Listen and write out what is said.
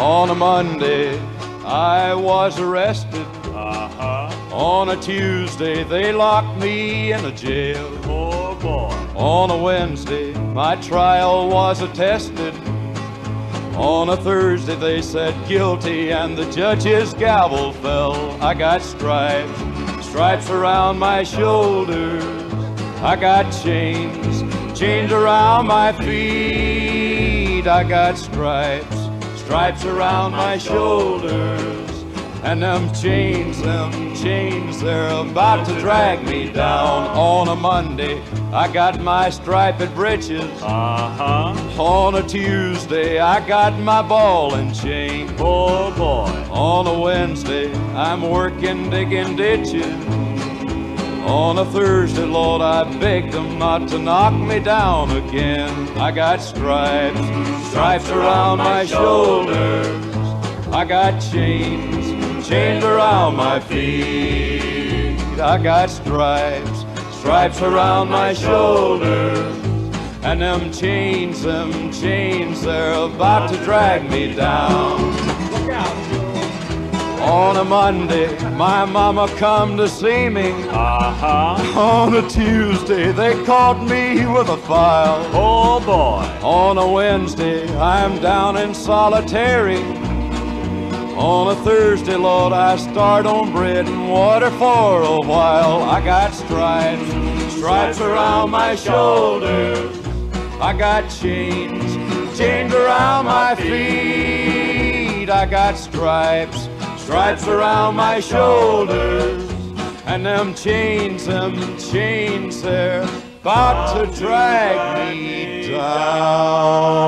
On a Monday, I was arrested. Uh-huh. On a Tuesday, they locked me in a jail. Oh boy. On a Wednesday, my trial was attested. On a Thursday, they said guilty, and the judge's gavel fell. I got stripes, stripes around my shoulders. I got chains, chains around my feet. I got stripes, stripes around my shoulders. And them chains, them chains, they're about to drag me down. On a Monday, I got my striped breeches. Uh-huh. On a Tuesday, I got my ball and chain. Oh boy. On a Wednesday, I'm working digging ditches. On a Thursday, Lord, I begged them not to knock me down again. I got stripes, stripes around my shoulders. I got chains, chains around my feet. I got stripes, stripes around my shoulders. And them chains, them chains, they're about to drag me down. On a Monday, my mama come to see me. Uh-huh. On a Tuesday, they caught me with a file. Oh boy. On a Wednesday, I'm down in solitary. On a Thursday, Lord, I start on bread and water for a while. I got stripes, stripes around my shoulders. I got chains, chains around my feet. I got stripes, stripes around my shoulders. And them chains, them chains, they're about to drag me down.